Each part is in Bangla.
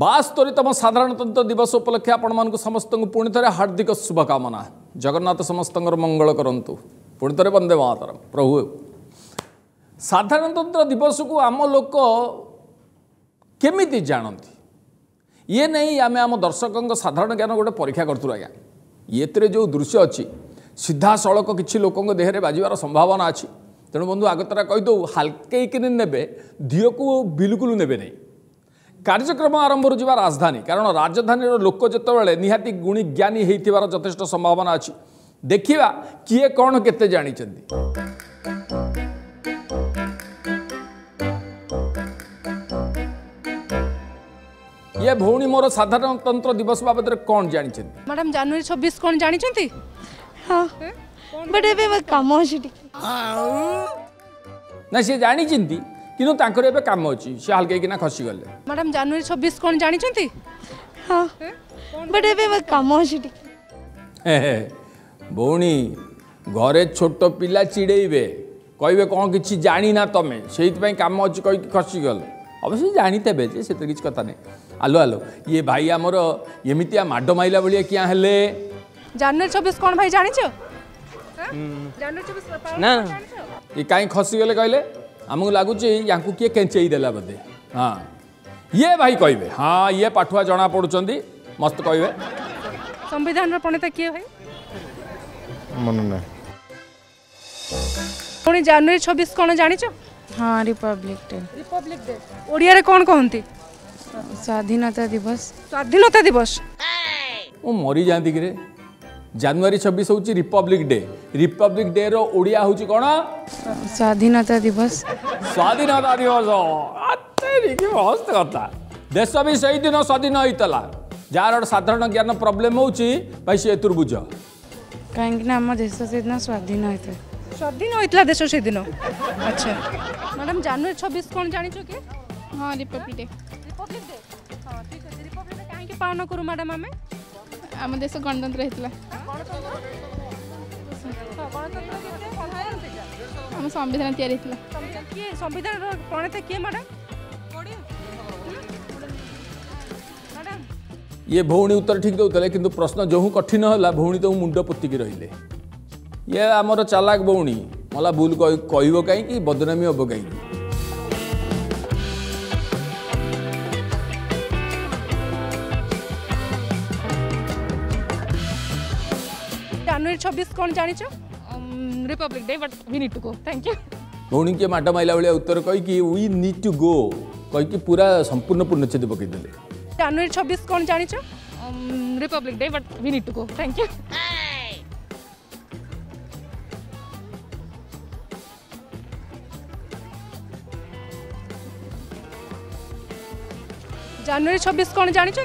ବାସ୍ତରୀତମ ସାଧାରଣତନ୍ତ୍ର ଦିବସ ଉପଲକ୍ଷେ ଆପଣମାନଙ୍କୁ ସମସ୍ତଙ୍କୁ ପୁଣି ଥରେ ହାର୍ଦ୍ଦିକ ଶୁଭକାମନା ଜଗନ୍ନାଥ ସମସ୍ତଙ୍କର ମଙ୍ଗଳ କରନ୍ତୁ ପୁଣି ଥରେ ବନ୍ଦେ ମହାତରମ ପ୍ରଭୁ ସାଧାରଣତନ୍ତ୍ର ଦିବସକୁ ଆମ ଲୋକ କେମିତି ଜାଣନ୍ତି ଇଏ ନେଇ ଆମେ ଆମ ଦର୍ଶକଙ୍କ ସାଧାରଣ ଜ୍ଞାନ ଗୋଟେ ପରୀକ୍ଷା କରୁଥିଲୁ ଆଜ୍ଞା ଏଥିରେ ଯେଉଁ ଦୃଶ୍ୟ ଅଛି ସିଧାସଳଖ କିଛି ଲୋକଙ୍କ ଦେହରେ ବାଜିବାର ସମ୍ଭାବନା ଅଛି ତେଣୁ ବନ୍ଧୁ ଆଗତରା କହିଦେଉ ହାଲକେଇକିନି ନେବେ ଧିଅକୁ ବିଲକୁଲ ନେବେ ନାହିଁ କାର୍ଯ୍ୟକ୍ରମ ଆରମ୍ଭ ହୋଇଯିବା ରାଜଧାନୀ କାରଣ ରାଜଧାନୀର ଲୋକ ଯେତେବେଳେ ନିହାତି ଗୁଣି ଜ୍ଞାନୀ ହେଇଥିବାର ଯଥେଷ୍ଟ ସମ୍ଭାବନା ଅଛି ଦେଖିବା କିଏ କ'ଣ କେତେ ଜାଣିଛନ୍ତି ଇଏ ଭଉଣୀ ମୋର ସାଧାରଣତନ୍ତ୍ର ଦିବସ ବାବଦରେ କ'ଣ ଜାଣିଛନ୍ତି ମ୍ୟାଡ଼ାମ୍ ଜାନୁଆରୀ ଛବିଶ କ'ଣ ଜାଣିଛନ୍ତି ହଁ ବଟ୍ ଏବେ କାମ ଅଛି ଟିକେ ନାଇଁ ସିଏ ଜାଣିଛନ୍ତି কিন্তু ତାଙ୍କର ଏବେ କାମ ଅଛି ସେ ହଲକେଇକିନା ଖସିଗଲେ ମ୍ୟାଡ଼ାମ୍ ଜାନୁଆରୀ ଛବିଶ କ'ଣ ଜାଣିଛନ୍ତି ହଁ ବଟ୍ ଏବେ କାମ ଅଛି ଟିକେ ଭଉଣୀ ଘରେ ଛୋଟ ପିଲା ଚିଡ଼େଇବେ କହିବେ କ'ଣ କିଛି ଜାଣିନା ତମେ ସେଇଥିପାଇଁ କାମ ଅଛି କହିକି ଖସିଗଲ ଅବଶ୍ୟ ଜାଣିଥେବେ ଯେ ସେଥିରେ କିଛି କଥା ନାହିଁ ଆଲୋ ଆଲୋ ଇଏ ଭାଇ ଆମର ଏମିତିଆ ମାଡ଼ ମାଇଲା ଭଳିଆ କିଆଁ ହେଲେ ଜାନୁଆରୀ ଛବିଶ କ'ଣ ଭାଇ ଜାଣିଛ ନା କାହିଁ ଖସିଗଲେ କହିଲେ ଆମକୁ ଲାଗୁଛି ୟାଙ୍କୁ କିଏ କେଞ୍ଚେଇ ଦେଲା ବୋଧେ ହଁ ଇଏ ଭାଇ କହିବେ ହଁ ଇଏ ପାଠୁଆ ଜଣା ପଡ଼ୁଛନ୍ତି ମସ୍ତ କହିବେ ସମ୍ବିଧାନର ପ୍ରଣେତା କିଏ ଭାଇ ମନେ ନାହିଁ ପୁଣି ଜାନୁଆରୀ ଛବିଶ କ'ଣ ଜାଣିଛ ହଁ ରିପବ୍ଲିକ ଡେ ରିପବ୍ଲିକ ଡେ ଓଡ଼ିଆରେ କ'ଣ କହନ୍ତି ସ୍ୱାଧୀନତା ଦିବସ ସ୍ୱାଧୀନତା ଦିବସ ମୁଁ ମରିଯାଆନ୍ତି କିରେ জানুয়ারি ছবিশ হচ্ছে republic day republic day Odia হচ্ছে কোণ স্বাধীনতা দিবস স্বাধীনতা দিবস মস্ত কথা দেশ বি সেই দিন স্বাধীন হয়েছিল যার সাধারণ জ্ঞান প্রোবলেম হচ্ছে ভাই সে এর বুঝ কাহিঁকিনা আমার দেশ সেদিন স্বাধীন হয়েছে স্বাধীন হয়েছিল দেশ সেদিন আচ্ছা ম্যাডাম জানুয়ারি ছবিশ কোণ জাঁচ কি হ্যাঁ রিপব্লিক ডে রিপব্লিক ডে হ্যাঁ ঠিক আছে রিপব্লিক ডে কাহিঁকি পালন করু ম্যাডাম আমি আমার দেশ গণতন্ত্র হয়েছিল ଆମ ସମ୍ବିଧାନ ତିଆରି ହେଇଥିଲା କିଏ ସମ୍ବିଧାନର ପ୍ରଣେତା କିଏ ମ୍ୟାଡ଼ାମ୍ ଇଏ ଭଉଣୀ ଉତ୍ତର ଠିକ୍ ଦେଉଥିଲେ କିନ୍ତୁ ପ୍ରଶ୍ନ ଯେଉଁ କଠିନ ହେଲା ଭଉଣୀ ତାକୁ ମୁଣ୍ଡ ପୋତିକି ରହିଲେ ଇଏ ଆମର ଚାଲାକ ଭଉଣୀ ମଲା ଭୁଲ କହିବ କାହିଁକି ବଦନାମୀ ହେବ କାହିଁକି জানুয়ারি ছবিশ কোণ জাঁচ republic day but we need to go thank you ভৌণী কি মাড মাইলা ভাল উত্তর কী উই নিড টু গো কী পুরা সম্পূর্ণ পূর্ণচ্ছেদ পকাইলে জানুয়ারি ছবিশ কোণ জাঁচ republic day but we need to go thank you জানুয়ারি ছবিশ কোণ জাঁচ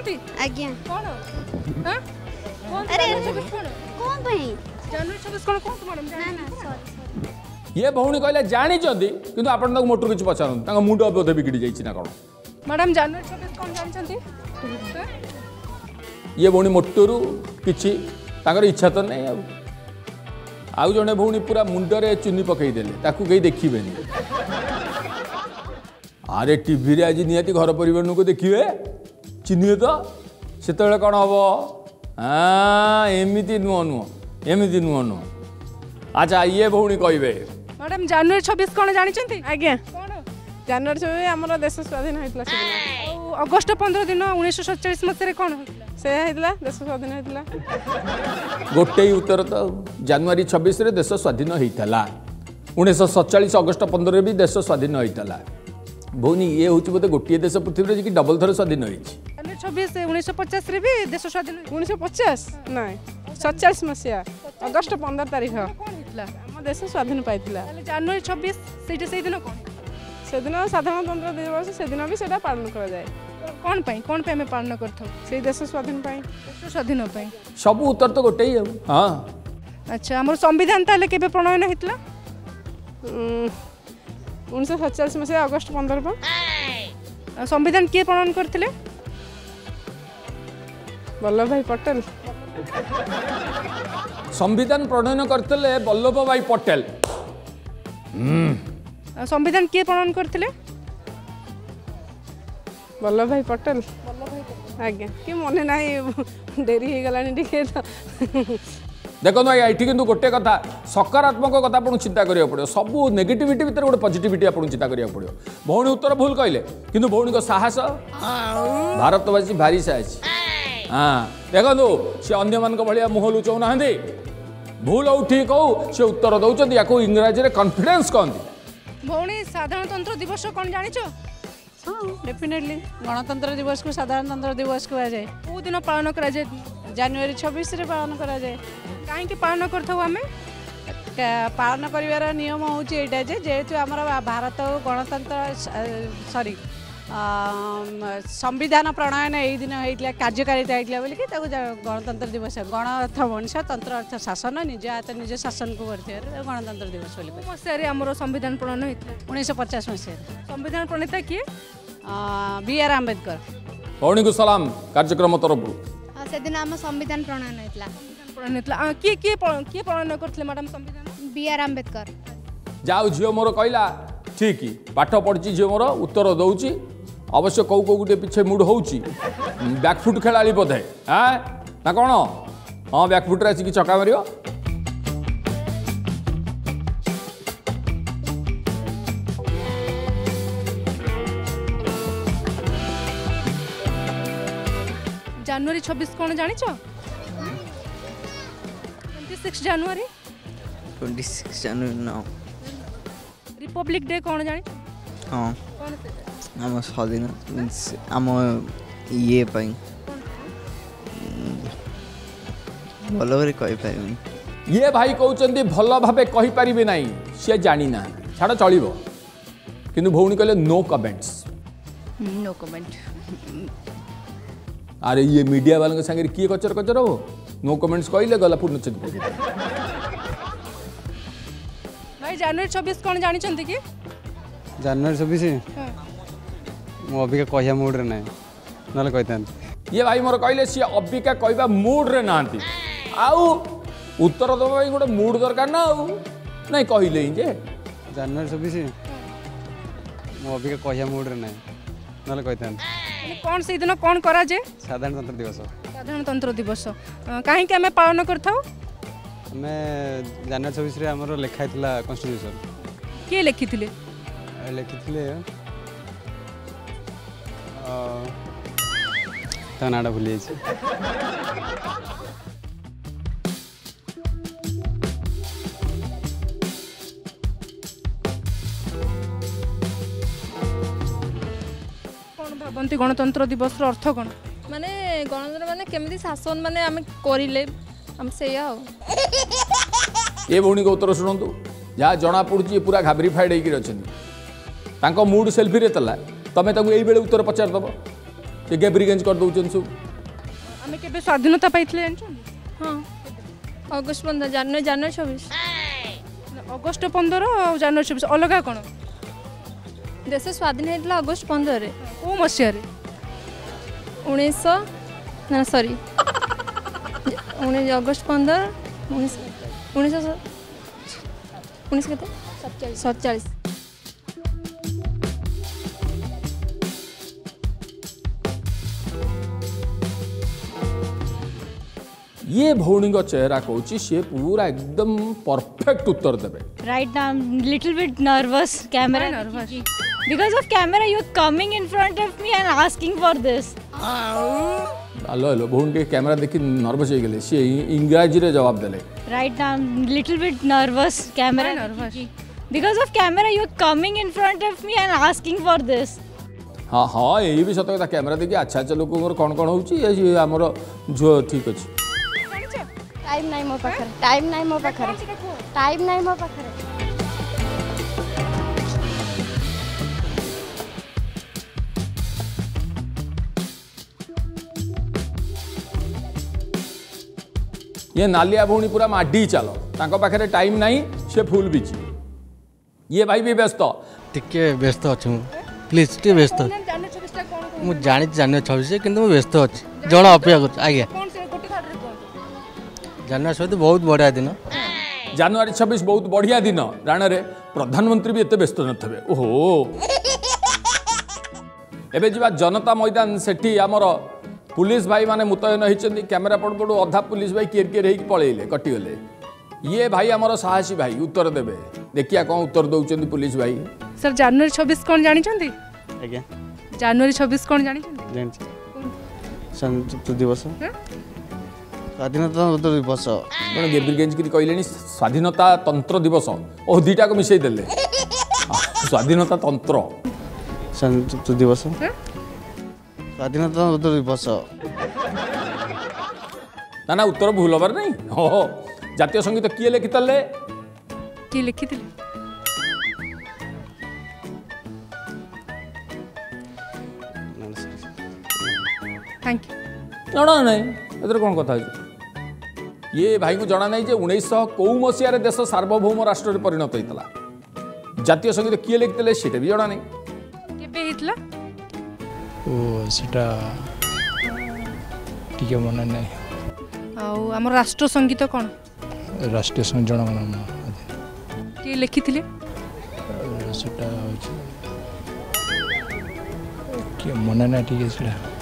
আজ্ঞা কোণ হ্যাঁ কোণ জানুয়ারি ছবিশ কোণ ପାଇଁ ଇଏ ଭଉଣୀ କହିଲେ ଜାଣିଛନ୍ତି କିନ୍ତୁ ଆପଣ ତାଙ୍କୁ ମୋଟରୁ କିଛି ପଚାରନ୍ତୁ ତାଙ୍କ ମୁଣ୍ଡ ବୋଧେ ବିଗିଡ଼ି ଯାଇଛି ନା କ'ଣ ମ୍ୟାଡ଼ାମ୍ ଜାନୁଆରୀ ଛବିଶ କ'ଣ ଜାଣିଛନ୍ତି ଇଏ ଭଉଣୀ ମୋଟରୁ କିଛି ତାଙ୍କର ଇଚ୍ଛା ତ ନାହିଁ ଆଉ ଆଉ ଜଣେ ଭଉଣୀ ପୁରା ମୁଣ୍ଡରେ ଚୁନି ପକାଇଦେଲେ ତାକୁ କେହି ଦେଖିବେନି ଆରେ ଟିଭିରେ ଆଜି ନିହାତି ଘର ପରିବାରଙ୍କୁ ଦେଖିବେ ଚିହ୍ନିବେ ତ ସେତେବେଳେ କ'ଣ ହେବ ଏମିତି ନୁହଁ ନୁହଁ ଏମିତି ନୁହଁ ନୁହଁ ଆଚ୍ଛା ଇଏ ଭଉଣୀ କହିବେ ମ୍ୟାଡ଼ାମ୍ ଜାନୁଆରୀ ଛବିଶ କ'ଣ ଜାଣିଛନ୍ତି ଆଜ୍ଞା ଜାନୁଆରୀ ଛବିଶ ଆମର ଦେଶ ସ୍ୱାଧୀନ ହେଇଥିଲା ସେଦିନ ଅଗଷ୍ଟ ପନ୍ଦର ଦିନ ଉଣେଇଶହ ସତଚାଳିଶ ମସିହାରେ କ'ଣ ସେୟା ହେଇଥିଲା ଦେଶ ସ୍ୱାଧୀନ ହେଇଥିଲା ଗୋଟେ ଉତ୍ତର ତ ଜାନୁଆରୀ ଛବିଶରେ ଦେଶ ସ୍ୱାଧୀନ ହେଇଥିଲା ଉଣେଇଶହ ସତଚାଳିଶ ଅଗଷ୍ଟ ପନ୍ଦରରେ ବି ଦେଶ ସ୍ୱାଧୀନ ହେଇଥିଲା ଭଉଣୀ ଇଏ ହେଉଛି ବୋଧେ ଗୋଟିଏ ଦେଶ ପୃଥିବୀରେ ଯିଏକି ଡବଲ ଥର ସ୍ୱାଧୀନ ହେଇଛି ଛବିଶ ଉଣେଇଶହ ପଚାଶରେ ବି ଦେଶ ସ୍ୱାଧୀନ ଉଣେଇଶହ ପଚାଶ ନାଇଁ ସତଚାଳିଶ ମସିହା ଅଗଷ୍ଟ ପନ୍ଦର ତାରିଖ ଆମ ଦେଶ ସ୍ୱାଧୀନ ପାଇଥିଲା ଜାନୁଆରୀ ଛବିଶ ସେଇଟା ସେଇଦିନ କ'ଣ ସେଦିନ ସାଧାରଣତନ୍ତ୍ର ଦିବସ ସେଦିନ ବି ସେଇଟା ପାଳନ କରାଯାଏ କ'ଣ ପାଇଁ କ'ଣ ପାଇଁ ଆମେ ପାଳନ କରିଥାଉ ସେଇ ଦେଶ ସ୍ୱାଧୀନ ପାଇଁ ଦେଶ ସ୍ୱାଧୀନ ପାଇଁ ସବୁ ଉତ୍ତର ତ ଗୋଟେ ଆଉ ହଁ ଆଚ୍ଛା ଆମର ସମ୍ବିଧାନ ତାହେଲେ କେବେ ପ୍ରଣୟନ ହେଇଥିଲା ଉଣେଇଶହ ସତଚାଳିଶ ମସିହା ଅଗଷ୍ଟ ପନ୍ଦର ପା ସମ୍ବିଧାନ କିଏ ପ୍ରଣୟନ କରିଥିଲେ ବଲ୍ଲଭ ଭାଇ ପଟେଲ ସମ୍ବିଧାନ ପ୍ରଣୟନ କରିଥିଲେ ବଲ୍ଲଭ ଭାଇ ପଟେଲ ସମ୍ବିଧାନ କିଏ ପ୍ରଣୟନ କରିଥିଲେ ବଲ୍ଲଭ ଭାଇ ପଟେଲ ଆଜ୍ଞା କିଏ ମନେ ନାହିଁ ଡେରି ହେଇଗଲାଣି ଟିକେ ଦେଖନ୍ତୁ ଆଜ୍ଞା ଏଠି କିନ୍ତୁ ଗୋଟେ କଥା ସକାରାତ୍ମକ କଥା ଆପଣଙ୍କୁ ଚିନ୍ତା କରିବାକୁ ପଡ଼ିବ ସବୁ ନେଗେଟିଭିଟି ଭିତରେ ଗୋଟେ ପଜିଟିଭିଟି ଆପଣଙ୍କୁ ଚିନ୍ତା କରିବାକୁ ପଡ଼ିବ ଭଉଣୀ ଉତ୍ତର ଭୁଲ କହିଲେ କିନ୍ତୁ ଭଉଣୀଙ୍କ ସାହସ ଭାରତବାସୀ ଭାରି ସାହସୀ ହଁ ଦେଖନ୍ତୁ ସେ ଅନ୍ୟମାନଙ୍କ ଭଳିଆ ମୁହଁ ଲୁଚାଉନାହାନ୍ତି ଭୁଲ ଆଉ ଠିକ୍ ହଉ ସେ ଉତ୍ତର ଦେଉଛନ୍ତି ୟାକୁ ଇଂରାଜୀରେ କନଫିଡେନ୍ସ କହନ୍ତି ଭଉଣୀ ସାଧାରଣତନ୍ତ୍ର ଦିବସ କ'ଣ ଜାଣିଛ ହଁ ଡେଫିନେଟଲି ଗଣତନ୍ତ୍ର ଦିବସକୁ ସାଧାରଣତନ୍ତ୍ର ଦିବସ କୁହାଯାଏ କେଉଁ ଦିନ ପାଳନ କରାଯାଏ ଜାନୁଆରୀ ଛବିଶରେ ପାଳନ କରାଯାଏ କାହିଁକି ପାଳନ କରିଥାଉ ଆମେ ପାଳନ କରିବାର ନିୟମ ହେଉଛି ଏଇଟା ଯେ ଯେହେତୁ ଆମର ଭାରତ ଗଣତନ୍ତ୍ର ସରି संविधान प्रणयन यही दिन होता कार्यकारिता होता बोलिकी गणतंत्र दिवस गण अर्थ मनिष तंत्र अर्थ शासन निज हात निज शासन को कर गणतंत्र दिवस बोली संविधान प्रणयन होता उन्नीस पचास मसीह संविधान प्रणेता किए बी आर आम्बेदकर भौणी को सलाम कार्यक्रम तरफ सेदिन आम संविधान प्रणयन होता प्रणयन किए किए किए प्रणयन करते मैडम संविधान बी आर आम्बेदकर जाओ झील मोर कहला ठीक पाठ पढ़ी झील मोर उत्तर दौर অবশ্য কেউ কেউ গোটে পিছে মুড হচ্ছে ব্যাকফুট খেলাড়ি বোধে হ্যাঁ না কোণ হ্যাঁ ব্যাকফুটরে আসিকি ছকা মারিব জানুয়ারি ছবিশ কোণ জাঁচ twenty six January twenty six January না রিপব্লিক ডে কোণ জাঁচ হ্যাঁ কোণ ଆମ ସ୍ୱାଧୀନ ଆମ ଇଏ ପାଇଁ ଭଲ ଭାବରେ କହିପାରିବିନି ଇଏ ଭାଇ କହୁଛନ୍ତି ଭଲ ଭାବେ କହିପାରିବେ ନାହିଁ ସିଏ ଜାଣିନାହାନ୍ତି ଛାଡ଼ ଚଳିବ କିନ୍ତୁ ଭଉଣୀ କହିଲେ ନୋ କମେଣ୍ଟସ୍ ନୋ कमेंट ଆରେ ଇଏ मीडिया वालों के संगे କଚର कचर कचर हो नो कमेंट्स कहले गला ଭାଇ ଜାନୁଆରୀ ଛବିଶ କଣ ଜାଣିଛନ୍ତି କି ଜାନୁଆରୀ छंती अबिका कह मुड्रे ना ना कही ये भाई मोर कहले सी अबिका कह मुड्रे ना आउ उत्तर दवाई गोटे मुड दरकार ना आउ ना कहले जे जानुआरी चौबीस मु अबिका कह मुड्रे ना ना कही कौन से दिन कौन करा जाए साधारणतंत्र दिवस साधारणतंत्र दिवस कहीं आम पालन करें जानुआरी चौबीस लेखाई कन्स्टिट्यूशन किए लिखी थे लिखी थे ତା ନାଁଟା ଭୁଲି ଯାଇଛି କ'ଣ ଭାବନ୍ତି ଗଣତନ୍ତ୍ର ଦିବସର ଅର୍ଥ କ'ଣ ମାନେ ଗଣତନ୍ତ୍ର ମାନେ କେମିତି ଶାସନ ମାନେ ଆମେ କରିଲେ ଆମେ ସେଇଆ ଆଉ ଏ ଭଉଣୀଙ୍କ ଉତ୍ତର ଶୁଣନ୍ତୁ ଯାହା ଜଣାପଡ଼ୁଛି ପୁରା ଘାବ୍ରିଫାଏଡ୍ ହେଇକିରି ଅଛନ୍ତି ତାଙ୍କ ମୁଡ୍ ସେଲ୍ଫିରେ ଥିଲା তুমি তাকে এইভাবে উত্তর পচারিদেব সে গেব্রিগেঞ্জ করেদেছেন সব আমি কেবে স্বাধীনতা পাইলে জানি হ্যাঁ অগস্ট পনেরো জানুয়ারি জানুয়ারি চব্বিশ অগস্ট পনেরো জানুয়ারি চব্বিশ অলগা কোণ দেশ স্বাধীন হয়েছিল অগস্ট পনেরে কো মশিয়ারে উনিশশো না সরি উনিশ অগস্ট পনেরো উনিশ উনিশশো উনিশ কেতে সতচাশ ये ଭଉଣୀଙ୍କ ଚେହେରା କହୁଛି ସିଏ ପୁରା ଏକଦମ ପରଫେକ୍ଟ ଉତ୍ତର ଦେବେ ରାଇଟ୍ ନା little bit nervous camera nervous because of camera you coming in front of me and asking for this ଆଲୋ ଆଲୋ ଭଉଣୀ ଟିକେ କ୍ୟାମେରା ଦେଖି ନର୍ଭସ୍ ହେଇଗଲେ ସିଏ ଇଂରାଜୀରେ ଜବାବ ଦେଲେ ରାଇଟ୍ ନା little bit nervous camera nervous because of camera you coming in front of me and asking for this ହଁ ହଁ ଏଇ ବି ସତ କଥା କ୍ୟାମେରା ଦେଖି ଆଚ୍ଛା ଆଚ୍ଛା ଲୋକଙ୍କର କ'ଣ କ'ଣ ହେଉଛି ଆମର ଝିଅ ଠିକ୍ ଅଛି ଟାଇମ୍ ନାହିଁ ମୋ ପାଖରେ ଟାଇମ୍ ନାହିଁ ମୋ ପାଖରେ ଟାଇମ୍ ନାହିଁ ମୋ ପାଖରେ ଇଏ ନାଲିଆ ଭଉଣୀ ପୁରା ମାଡ଼ି ଚାଲ ତାଙ୍କ ପାଖରେ ଟାଇମ୍ ନାହିଁ ସେ ଫୁଲ୍ ବିଚି ଇଏ ଭାଇ ବି ବ୍ୟସ୍ତ ଟିକେ ବ୍ୟସ୍ତ ଅଛି ମୁଁ ପ୍ଲିଜ୍ ଟିକେ ବ୍ୟସ୍ତ ମୁଁ ଜାଣିଛି ଜାଣିନି ଛବିଶ କିନ୍ତୁ ମୁଁ ବ୍ୟସ୍ତ ଅଛି ଜଣା ଅପେକ୍ଷା କରୁଛି ଆଜ୍ଞା ଜାନୁଆରୀ ଚଉଦ ବହୁତ ବଢ଼ିଆ ଦିନ ଜାନୁଆରୀ ଛବିଶ ବହୁତ ବଢ଼ିଆ ଦିନ ରାଣରେ ପ୍ରଧାନମନ୍ତ୍ରୀ ବି ଏତେ ବ୍ୟସ୍ତ ନଥିବେ ଓହୋ ଏବେ ଯିବା ଜନତା ମଇଦାନ ସେଠି ଆମର ପୁଲିସ ଭାଇମାନେ ମୁତୟନ ହୋଇଛନ୍ତି କ୍ୟାମେରା ପଟ ପଟୁ ଅଧା ପୁଲିସ ଭାଇ କିଏର କିଏର ହେଇକି ପଳେଇଲେ କଟିଗଲେ ଇଏ ଭାଇ ଆମର ସାହସୀ ଭାଇ ଉତ୍ତର ଦେବେ ଦେଖିବା କ'ଣ ଉତ୍ତର ଦେଉଛନ୍ତି ପୁଲିସ ଭାଇ ସାର୍ ଜାନୁଆରୀ ଛବିଶ କ'ଣ ଜାଣିଛନ୍ତି ଆଜ୍ଞା ଜାନୁଆରୀ ଛବିଶ କ'ଣ ଜାଣିଛନ୍ତି ଜାଣିଛି ଦିବସ ସ୍ୱାଧୀନତା ତନ୍ତ୍ର ଦିବସ ତେଣୁ ଗେବ୍ରିଲ୍ ଗେଞ୍ଜିକିରି କହିଲେଣି ସ୍ୱାଧୀନତା ତନ୍ତ୍ର ଦିବସ ଓ ଦୁଇଟାକୁ ମିଶାଇ ଦେଲେ ସ୍ୱାଧୀନତା ତନ୍ତ୍ର ଦିବସ ସ୍ୱାଧୀନତା ତନ୍ତ୍ର ଦିବସ ନା ନା ଉତ୍ତର ଭୁଲ ହବାର ନାହିଁ ଓହୋ ଜାତୀୟ ସଙ୍ଗୀତ କିଏ ଲେଖିଥିଲେ କିଏ ଲେଖିଥିଲେ থ্যাংক ইউ না না নাই এদের কোন কথা হয়েছে ଇଏ ଭାଇଙ୍କୁ ଜଣାନାହିଁ ଯେ ଉଣେଇଶହ କେଉଁ ମସିହାରେ ଦେଶ ସାର୍ବଭୌମ ରାଷ୍ଟ୍ରରେ ପରିଣତ ହୋଇଥିଲା ଜାତୀୟ ସଙ୍ଗୀତ କିଏ ଲେଖିଥିଲେ ସେଇଟା ବି ଜଣାନାହିଁ କେବେ ହେଇଥିଲା ଓ ସେଟା ଟିକେ ମନେ ନାହିଁ ଆଉ ଆମର ରାଷ୍ଟ୍ର ସଙ୍ଗୀତ କ'ଣ ରାଷ୍ଟ୍ରୀୟ ସଙ୍ଗୀତ ଜଣା ମନେ କିଏ ଲେଖିଥିଲେ ସେଟା ହେଉଛି କିଏ ମନେ ନାହିଁ ଟିକେ ସେଟା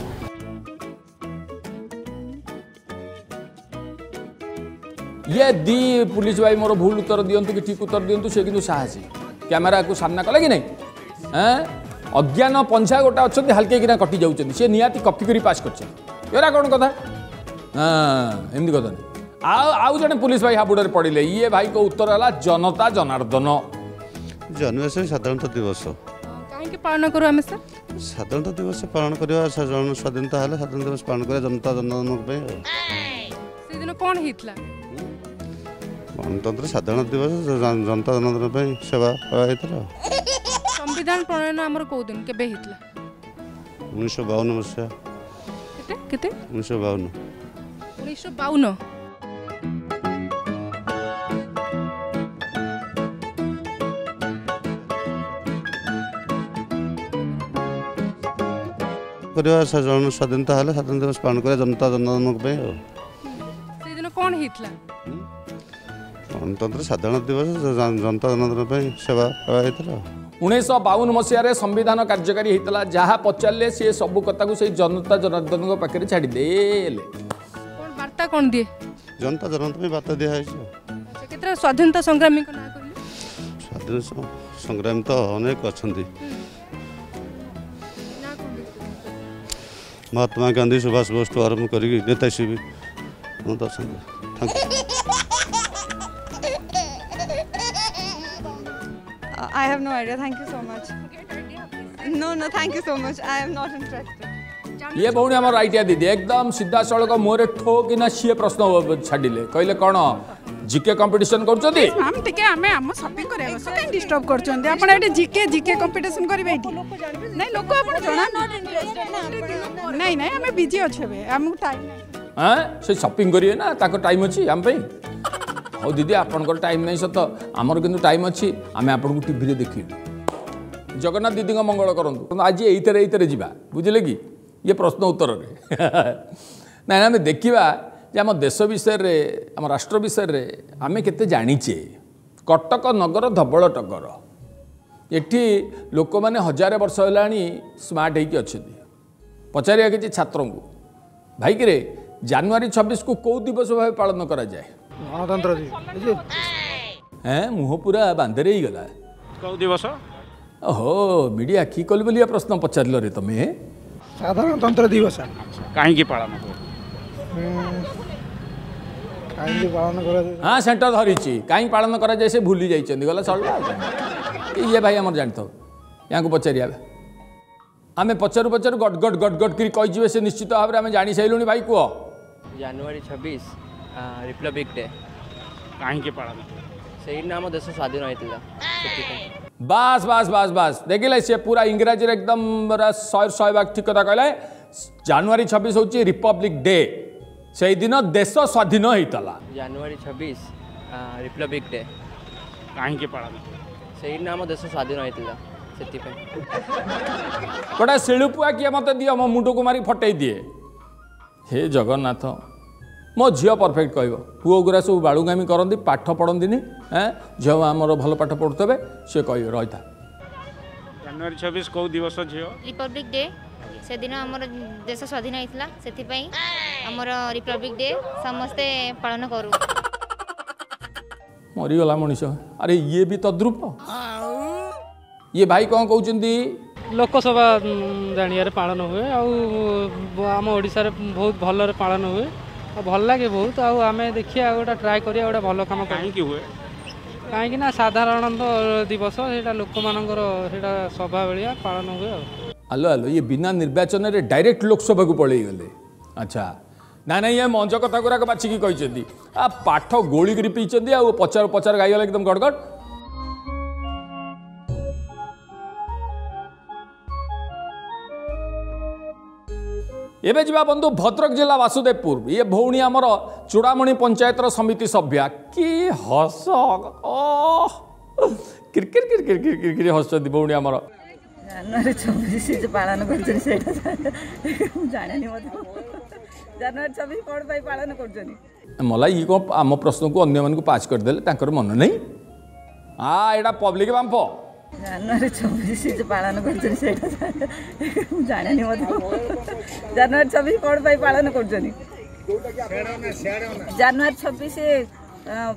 ইয়ে দি পুলিশ ভাই মোর ভুল উত্তর দিও কি ঠিক উত্তর দিও সে কিন্তু সাহসী ক্যামেরা সামনা কলে কি না হ্যাঁ অজ্ঞান পঞ্ছা গোটা অনেক হালকে কিনা কটি যাচ্ছেন সে নিহতি কপি করে পাস করছেন এরা কোণ কথা হ্যাঁ এমনি কথা আউ আউ জন পুলিশ ভাই হাবুড়ে পড়লে ইয়ে ভাই কো উত্তর হল জনতা জনার্দন জন্মাষ্টমী সাধারণত দিবস কাহিঁকি পালন করু আমি স্যার সাধারণত দিবস পালন করা স্বাধীনতা হলে সাধারণ দিবস পালন করা জনতা জনার্দন সেদিন কোণ হয়েছিল গণতন্ত্র স্বাধীনতা দিবস জনতা জনতন্ত্র সেবা করা হয়েছিল সংবিধান প্রণয়ন আমার কোদিন কেবে হয়েছিল উনিশশো বাউন মশা কেতে উনিশশো বাউন উনিশশো বাউন କରିବା ସ୍ୱାଧୀନତା ହେଲେ ସ୍ୱାଧୀନତା ଦିବସ ପାଳନ କରିବା ଜନତା ପାଇଁ ଆଉ କ'ଣ ହେଇଥିଲା ଗଣତନ୍ତ୍ର ସାଧାରଣ ଦିବସ ଜନତା ଜନତା ପାଇଁ ସେବା କରା ହେଇଥିଲା ଉଣେଇଶହ ବାଉନ ମସିହାରେ ସମ୍ବିଧାନ କାର୍ଯ୍ୟକାରୀ ହେଇଥିଲା ଯାହା ପଚାରିଲେ ସିଏ ସବୁ କଥାକୁ ସେଇ ଜନତା ଜନାର୍ଦ୍ଦନଙ୍କ ପାଖରେ ଛାଡ଼ିଦେଲେ ବାର୍ତ୍ତା କ'ଣ ଦିଏ ଜନତା ଜନତା ପାଇଁ ବାର୍ତ୍ତା ଦିଆହେଇଛି କେତେଟା ସ୍ୱାଧୀନତା ସଂଗ୍ରାମୀଙ୍କ ନାଁ ସ୍ୱାଧୀନତା ସଂଗ୍ରାମୀ ତ ଅନେକ ଅଛନ୍ତି ମହାତ୍ମା ଗାନ୍ଧୀ ସୁଭାଷ ବୋଷଠୁ ଆରମ୍ଭ କରିକି ନେତା ଶିବି ଦର୍ଶନ I have no idea. Thank you so much. No, no, thank you so much. I am not interested. ये भौणी आम आइडिया दीदी एकदम सीधा सड़क मुहर ठोकिना सी प्रश्न छाड़े कहले कौन জিকে কম্পিটিশন করছন্তি ম্যাম টিকে আমি আম শপিং করে সো কাই ডিস্টার্ব করছন্তি আপন এটা জিকে জিকে কম্পিটিশন করিবে এটি নাই লোক আপন জানা নট ইন্টারেস্টেড না আপন নাই নাই আমি বিজি অছবে আমু টাইম হ্যাঁ সে শপিং করিবে না তাকো টাইম আছে আম পাই ହଉ ଦିଦି ଆପଣଙ୍କର ଟାଇମ୍ ନାହିଁ ସତ ଆମର କିନ୍ତୁ ଟାଇମ୍ ଅଛି ଆମେ ଆପଣଙ୍କୁ ଟିଭିରେ ଦେଖିବୁ ଜଗନ୍ନାଥ ଦିଦିଙ୍କ ମଙ୍ଗଳ କରନ୍ତୁ ଆଜି ଏଇଥିରେ ଏଇଥିରେ ଯିବା ବୁଝିଲେ କି ଇଏ ପ୍ରଶ୍ନ ଉତ୍ତରରେ ନାଇଁ ଆମେ ଦେଖିବା ଯେ ଆମ ଦେଶ ବିଷୟରେ ଆମ ରାଷ୍ଟ୍ର ବିଷୟରେ ଆମେ କେତେ ଜାଣିଛେ କଟକ ନଗର ଧବଳ ଟଗର ଏଠି ଲୋକମାନେ ହଜାରେ ବର୍ଷ ହେଲାଣି ସ୍ମାର୍ଟ ହେଇକି ଅଛନ୍ତି ପଚାରିବା କିଛି ଛାତ୍ରଙ୍କୁ ଭାଇକିରେ ଜାନୁଆରୀ ଛବିଶକୁ କେଉଁ ଦିବସ ଭାବେ ପାଳନ କରାଯାଏ ಸಾದರಂತಂತ್ರ ದಿವಸ ಹೇ ಮುಹಪುರ ಬಂದರೆ ಇಗಲ ಕೌ ದಿವಸ ಓಹೋ ಮೀಡಿಯಾ ಕಿ ಕಲಿಬಲಿ ಪ್ರಶ್ನೆ ಪಚಾರ್ ಲರೆ ತಮೆ ಸಾದರಂತಂತ್ರ ದಿವಸ ಆ ಕೈಗೆ ಪಾಲನ ಮಾಡೋ ಮ ಕೈಗೆ ಪಾಲನ ಕರೆ ಆ ಸೆಂಟರ್ ಧರಿಚಿ ಕೈ ಪಾಲನ ಕರ ಜೈಸೆ ಭುಲಿ ಜೈಚೆ ಗಲ ಸಲ್ಲಾ ಇಯೆ ಭಾಯಿ ಅಮರ್ ಜಾಣತೋ ಯಾಕು ಪಚಾರ್ ಯಾವೆ ಅಮೆ ಪಚರು ಪಚರು ಗಡಗಡ ಗಡಗಡ ಕರೀ ಕಾಯಿ ಜಿವೆ ಸೆ ನಿಶ್ಚಿತ ಭವ್ರೆ ಅಮೆ ಜಾಣಿ ಸೈಲುನಿ ಭಾಯಿ ಕು ಜನವರಿ 26 ರಿಪಬ್ಲಿಕ್ डे कहीं ಪಾಡ सही नाम दस स्वाधीन होता बास बास बास बस देखिले सी पूरा इंग्राजी एकदम शहे शहे भाग ठीक कथा कहले जानुरी छब्बीस हूँ रिपब्लिक डे से दिन देश स्वाधीन होता जानुरी छब्बीस रिपब्लिक डे कहीं पालन सही नाम देश स्वाधीन होता से गोटे शिलुपुआ किए मत दि मो मुंड को मारिक फटे दिए हे जगन्नाथ ମୋ ଝିଅ ପରଫେକ୍ଟ କହିବ ପୁଅ ଗୁରା ସବୁ ବାଳୁଙ୍ଗାମି କରନ୍ତି ପାଠ ପଢ଼ନ୍ତିନି ଏଁ ଝିଅ ଆମର ଭଲ ପାଠ ପଢ଼ୁଥିବେ ସିଏ କହିବେ ରହିଥା ଜାନୁଆରୀ ଛବିଶ କେଉଁ ଦିବସ ଝିଅ ରିପବ୍ଲିକ୍ ଡେ ସେଦିନ ଆମର ଦେଶ ସ୍ୱାଧୀନ ହେଇଥିଲା ସେଥିପାଇଁ ଆମର ରିପବ୍ଲିକ୍ ଡେ ସମସ୍ତେ ପାଳନ କରୁ ମରିଗଲା ମଣିଷ ଆରେ ଇଏ ବି ତଦ୍ରୁପ ଇଏ ଭାଇ କ'ଣ କହୁଛନ୍ତି ଲୋକସଭା ଜାଣିବାରେ ପାଳନ ହୁଏ ଆଉ ଆମ ଓଡ଼ିଶାରେ ବହୁତ ଭଲରେ ପାଳନ ହୁଏ ଭଲ ଲାଗେ ବହୁତ ଆଉ ଆମେ ଦେଖିବା ଗୋଟେ ଟ୍ରାଏ କରିବା ଗୋଟେ ଭଲ କାମ କାହିଁକି ହୁଏ କାହିଁକି ନା ସାଧାରଣତଃ ଦିବସ ସେଇଟା ଲୋକମାନଙ୍କର ସେଇଟା ସଭା ଭଳିଆ ପାଳନ ହୁଏ ଆଉ ଆଲୋ ଆଲୋ ଇଏ ବିନା ନିର୍ବାଚନରେ ଡାଇରେକ୍ଟ ଲୋକସଭାକୁ ପଳେଇଗଲେ ଆଚ୍ଛା ନା ନାଇଁ ଇଏ ମଞ୍ଚ କଥା ଗୁଡ଼ାକ ବାଛିକି କହିଛନ୍ତି ଆ ପାଠ ଗୋଳିକରି ପିଇଛନ୍ତି ଆଉ ପଚାର ପଚାର ଗାଇଗଲା କି ତମ ଗଡ଼ଗଡ଼ ଏବେ ଯିବା ବନ୍ଧୁ ଭଦ୍ରକ ଜିଲ୍ଲା ବାସୁଦେବପୁର ଇଏ ଭଉଣୀ ଆମର ଚୂଡ଼ାମଣି ପଞ୍ଚାୟତର ସମିତି ସଭ୍ୟା କି ହସ କିର୍କିର କିର୍କିର କିର୍କିର କିରି ହସୁଛନ୍ତି ଭଉଣୀ ଆମର ଜାନୁଆରୀ ଚବିଶ ପାଳନ କରୁଛନ୍ତି ସେଇଟା ମୁଁ ଜାଣିନି ମଧ୍ୟ ଜାନୁଆରୀ ଚବିଶ କ'ଣ ପାଇଁ ପାଳନ କରୁଛନ୍ତି ମଲା ଇଏ କ'ଣ ଆମ ପ୍ରଶ୍ନକୁ ଅନ୍ୟମାନଙ୍କୁ ପାସ୍ କରିଦେଲେ ତାଙ୍କର ମନ ନାହିଁ ଆ ଏଇଟା ପବ୍ଲିକ ବାମ୍ପ जानुरी चौबीस पालन कर जानी मत जानुरी छब्बीस कौन पर पालन कर जानुरी छब्बीस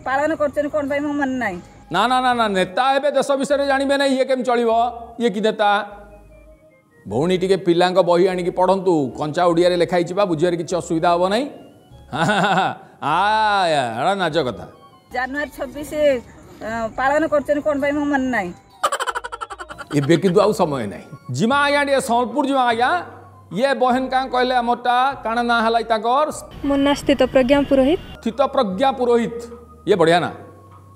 पालन कर मन ना ना ना ना नेता हे देश विषय जानवे ना ये केम चल ये कि नेता भौणी टी पा बही आणिक पढ़ु कंचा ओडिया लेखाई बा बुझे किसी असुविधा हे ना आया नाज कथा जानुरी छब्बीस पालन कर मन ना ये कि समय ना जीमा आज्ञा टे समलपुर जीवा आज्ञा ये बहन का कहले आमटा कण ना है स्थित प्रज्ञा पुरोहित स्थित प्रज्ञा पुरोहित ये बढ़िया ना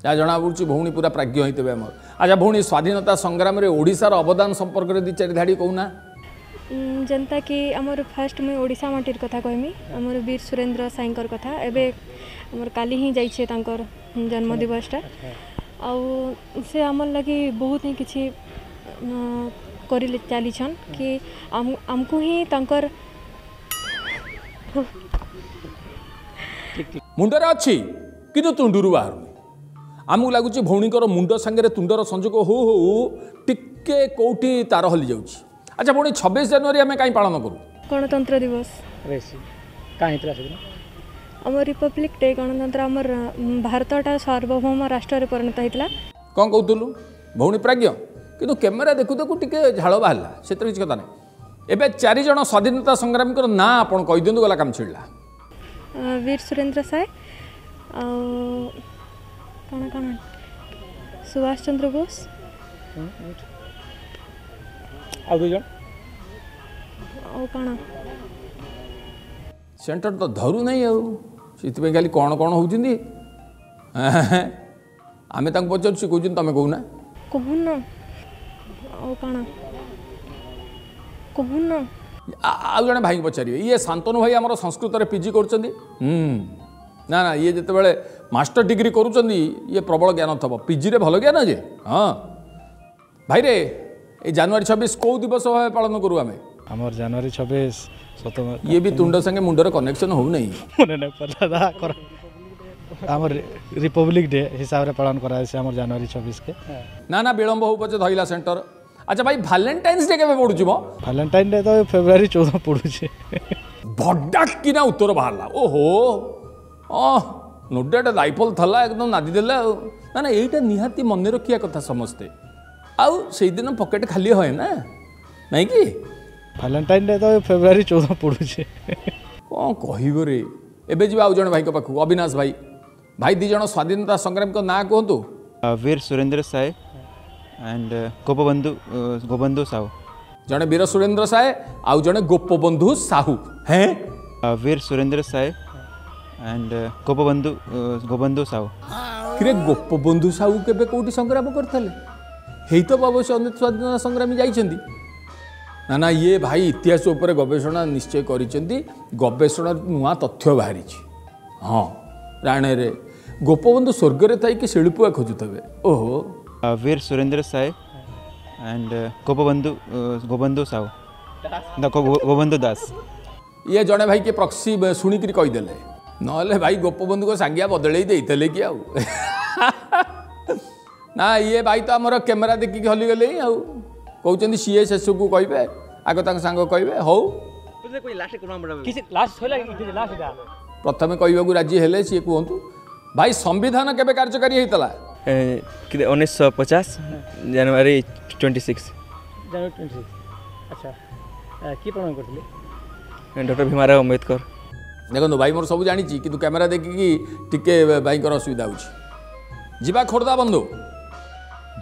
जहाँ जना पड़ी भौणी पूरा प्राज्ञ होते हैं स्वाधीनता संग्राम ओडार अवदान संपर्क दि चार धाड़ी कहूना जनता कि आमर फर्स्ट मुझे ओडा मटीर कथा कहमी आम वीर सुरेन्द्र साई कथा एवं आम काली जन्मदिवसटा अच्छा। आम लगी बहुत ही किसी କରି ଚାଲିଛନ୍ କି ଆମକୁ ହିଁ ତାଙ୍କର ମୁଣ୍ଡରେ ଅଛି କିନ୍ତୁ ତୁଣ୍ଡରୁ ବାହାରୁନି ଆମକୁ ଲାଗୁଛି ଭଉଣୀଙ୍କର ମୁଣ୍ଡ ସାଙ୍ଗରେ ତୁଣ୍ଡର ସଂଯୋଗ ହଉ ହଉ ଟିକେ କେଉଁଠି ତାର ହଲି ଯାଉଛି ଆଚ୍ଛା ଭଉଣୀ ଛବିଶ ଜାନୁଆରୀ ଆମେ କାହିଁ ପାଳନ କରୁ ଗଣତନ୍ତ୍ର ଦିବସ ଆମ ରିପବ୍ଲିକ୍ ଡେ ଗଣତନ୍ତ୍ର ଆମର ଭାରତଟା ସାର୍ବଭୌମ ରାଷ୍ଟ୍ରରେ ପରିଣତ ହେଇଥିଲା କ'ଣ କହୁଥିଲୁ ଭଉଣୀ ପ୍ରାଜ୍ଞ କିନ୍ତୁ କ୍ୟାମେରା ଦେଖୁ ଦେଖୁ ଟିକେ ଝାଳ ବାହାରିଲା ସେଥିରେ କିଛି କଥା ନାହିଁ ଏବେ ଚାରିଜଣ ସ୍ୱାଧୀନତା ସଂଗ୍ରାମୀଙ୍କର ନାଁ ଆପଣ କହିଦିଅନ୍ତୁ ଗଲା କାମ ଛିଡ଼ିଲା ବୀର ସୁରେନ୍ଦ୍ର ସାଏ ଆଉ କ'ଣ କ'ଣ ସୁଭାଷ ଚନ୍ଦ୍ର ବୋଷ ଆଉ ଦୁଇ ଜଣ ଆଉ କ'ଣ ସେଣ୍ଟର ତ ଧରୁନାହିଁ ଆଉ ସେଥିପାଇଁ ଖାଲି କ'ଣ କ'ଣ ହେଉଛନ୍ତି ଆମେ ତାଙ୍କୁ ପଚାରୁଛୁ କହୁଛନ୍ତି ତମେ କହୁନା କହୁନ ଆଉ କ'ଣ କହୁନ ଆଉ ଜଣେ ଭାଇଙ୍କୁ ପଚାରିବେ ଇଏ ଶାନ୍ତନୁ ଭାଇ ଆମର ସଂସ୍କୃତରେ ପିଜି କରୁଛନ୍ତି ନା ନା ଇଏ ଯେତେବେଳେ ମାଷ୍ଟର ଡିଗ୍ରୀ କରୁଛନ୍ତି ଇଏ ପ୍ରବଳ ଜ୍ଞାନ ଥବ ପିଜିରେ ଭଲ ଜ୍ଞାନ ଯେ ହଁ ଭାଇରେ এই জানুয়ারি ছবিশ কেউ দিবস ভাবে পালন করু আমি আমার জানুয়ারি ছবিশ ইয়ে বি তুণ্ড সঙ্গে মুন্ডর কনেকশন হো নাই মনে নাই পালা আমার রিপব্লিক ডে হিসাবে পালন করা হয়েছে আমার জানুয়ারি ছবিশকে না না বিলম্ব হোক পছে ধইলা সেন্টর আচ্ছা ভাই ভ্যালেন্টাইন্স ডে কেবে পড়ুছি ম ভ্যালেন্টাইন ডে তো ফেব্রুয়ারি চৌদ পড়ুছে ভড্ডাক কিনা উত্তর বাহারা ওহো ও নোডাটা রাইফল থালা একদম নাদি দেলে না না এইটা নিহাতি মনে রাখিয়া কথা সমস্তে আউ সেই দিন পকেট খালি হয় না নাই কি ভ্যালেন্টাইন ডে তো ফেব্রুয়ারি চৌদ পড়ুছে କ'ଣ କହିବ ରେ ଏବେ ଯିବା ଆଉ ଜଣେ ଭାଇଙ୍କ ପାଖକୁ ଅବିନାଶ ভাই ଭାଇ ଦୁଇ স্বাধীনতা ସ୍ୱାଧୀନତା ସଂଗ୍ରାମୀଙ୍କ ନାଁ କୁହନ୍ତୁ ବୀର Surendra Sai and uh, Gopabandhu uh, Gobandhu Sahu. ଜଣେ ବୀର ସୁରେନ୍ଦ୍ର ସାଏ ଆଉ ଜଣେ ଗୋପବନ୍ଧୁ ସାହୁ ହେଁ ବୀର ସୁରେନ୍ଦ୍ର ସାଏ ଆଣ୍ଡ ଗୋପବନ୍ଧୁ ଗୋବନ୍ଧୁ ସାହୁ କିରେ ଗୋପବନ୍ଧୁ ସାହୁ କେବେ କେଉଁଠି ସଂଗ୍ରାମ କରିଥିଲେ ହେଇ ତ ଅବଶ୍ୟ ଅନେକ ସ୍ୱାଧୀନତା ସଂଗ୍ରାମୀ ଯାଇଛନ୍ତି ନା ନା ଇଏ ଭାଇ ଇତିହାସ ଉପରେ ଗବେଷଣା ନିଶ୍ଚୟ କରିଛନ୍ତି ଗବେଷଣାରୁ ନୂଆ ତଥ୍ୟ ବାହାରିଛି ହଁ ରାଣେରେ ଗୋପବନ୍ଧୁ ସ୍ୱର୍ଗରେ ଥାଇକି ଶିଳ୍ପୁଆ ଖୋଜୁଥିବେ ଓହୋ Bir Surendra Surendra and Gopabandhu Gobandhu Gopabandhu Gobandhu uh, Das ये जड़े भाई के प्रक्सी शुणी कहीदे ना भाई गोपबंधु को सांगिया बदल देते कि ना ये भाई तो आम कैमेरा देखिक हलिगले कौन सीए शेष को कहे आगे सांग कहे हौ प्रथम कह राजी सी कहतु भाई संविधान केवे कार्यकारी होता उन्नीस सौ पचास जानवर ट्वेंटी सिक्स अच्छा की डॉक्टर भीमाराव अम्बेदकर देखो भाई मोर सब जानी कि कैमेरा देखिकी टे भाई असुविधा होगा खोर्धा बंधु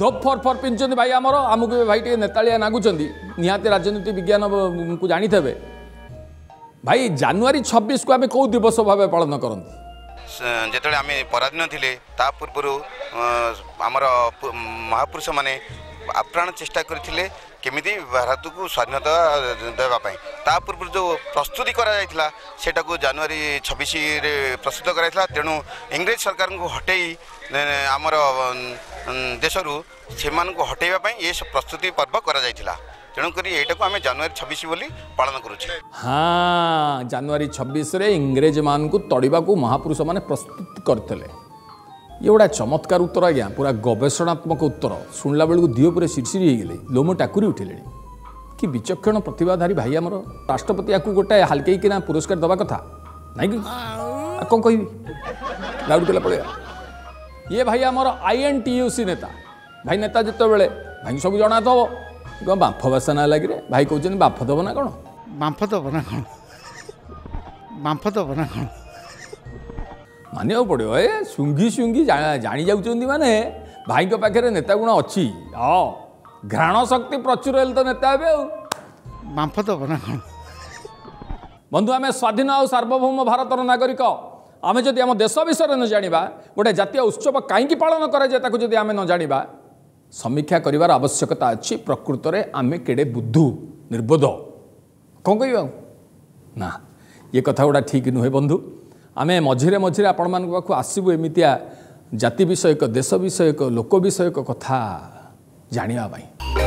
धोप फर फर पिंचन भाई आम आमको भाई टे नेता निहाती राजनीति विज्ञान को जानी थे भाई जानुरी छब्बीस को आम कौ दिवस भाव पालन करती ଯେତେବେଳେ ଆମେ ପରାଧୀନ ଥିଲେ ତା ପୂର୍ବରୁ ଆମର ମହାପୁରୁଷମାନେ ଆପ୍ରାଣ ଚେଷ୍ଟା କରିଥିଲେ କେମିତି ଭାରତକୁ ସ୍ୱାଧୀନତା ଦେବା ପାଇଁ ତା ପୂର୍ବରୁ ଯେଉଁ ପ୍ରସ୍ତୁତି କରାଯାଇଥିଲା ସେଇଟାକୁ ଜାନୁଆରୀ ଛବିଶରେ ପ୍ରସ୍ତୁତ କରାଯାଇଥିଲା ତେଣୁ ଇଂରେଜ ସରକାରଙ୍କୁ ହଟେଇ ଆମର ଦେଶରୁ ସେମାନଙ୍କୁ ହଟେଇବା ପାଇଁ ଏ ପ୍ରସ୍ତୁତି ପର୍ବ କରାଯାଇଥିଲା তেমনি এইটাকে আমি জানুয়ারি ছবিশ বলে পাাল করুছে হ্যাঁ জানুয়ারি ছবিশে ইংরেজ মানুষ তড়া মহাপুরুষ মানে প্রস্তুত করে ଇଏ ଗୋଟା ଚମତ୍କାର ଉତ୍ତର ଆଜ୍ଞା ପୁରା ଗବେଷଣାତ୍ମକ ଉତ୍ତର ଶୁଣିଲା ବେଳକୁ ଦିହ ପୁରା ଶିରଶିରି ହେଇଗଲେ ଲୋମ ଟାକୁରି ଉଠିଲେଣି କି ବିଚକ୍ଷଣ ପ୍ରତିଭାଧାରୀ ଭାଇ ଆମର ରାଷ୍ଟ୍ରପତି ଆକୁ ଗୋଟାଏ ହାଲକେଇକିନା ପୁରସ୍କାର ଦେବା କଥା ନାଇଁ କି ଆଉ କ'ଣ କହିବି ଲାଉଡ଼ କଲା ପଳେଇବା ଇଏ ଭାଇ ଆମର I N T U C ନେତା ଭାଇ ନେତା ଯେତେବେଳେ ଭାଇଙ୍କୁ ସବୁ ଜଣା ତ ହେବ କ'ଣ ବାମ୍ଫ ବାସନା ଲାଗିରେ ଭାଇ କହୁଛନ୍ତି ବାମ୍ଫ ଦେବ ନା କ'ଣ ବାମ୍ଫ ଦେବ ନା କ'ଣ ବାମ୍ଫ ଦେବ ନା କ'ଣ ମାନିବାକୁ ପଡ଼ିବ ଏ ଶୁଙ୍ଘି ଶୁଙ୍ଘି ଜାଣି ଯାଉଛନ୍ତି ମାନେ ଭାଇଙ୍କ ପାଖରେ ନେତା ଗୁଣ ଅଛି ହଁ ଘ୍ରାଣ ଶକ୍ତି ପ୍ରଚୁର ହେଲେ ତ ନେତା ହେବେ ଆଉ ବାମ୍ଫ ଦେବ ନା କ'ଣ ବନ୍ଧୁ ଆମେ ସ୍ୱାଧୀନ ଆଉ ସାର୍ବଭୌମ ଭାରତର ନାଗରିକ ଆମେ ଯଦି ଆମ ଦେଶ ବିଷୟରେ ନ ଜାଣିବା ଗୋଟେ ଜାତୀୟ ଉତ୍ସବ କାହିଁକି ପାଳନ କରାଯାଏ ତାକୁ ଯଦି ଆମେ ନ ଜାଣିବା ସମୀକ୍ଷା କରିବାର ଆବଶ୍ୟକତା ଅଛି ପ୍ରକୃତରେ ଆମେ କେଡ଼େ ବୁଦ୍ଧୁ ନିର୍ବୋଧ କ'ଣ କହିବା ନା ଏ କଥା ଗୁଡ଼ା ଠିକ୍ ନୁହେଁ ବନ୍ଧୁ ଆମେ ମଝିରେ ମଝିରେ ଆପଣମାନଙ୍କ ପାଖକୁ ଆସିବୁ ଏମିତିଆ ଜାତି ବିଷୟକ ଦେଶ ବିଷୟକ ଲୋକ ବିଷୟକ କଥା ଜାଣିବା ପାଇଁ